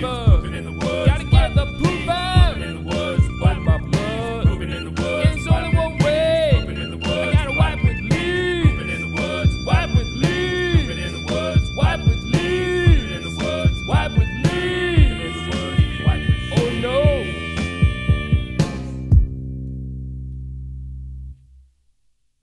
Super.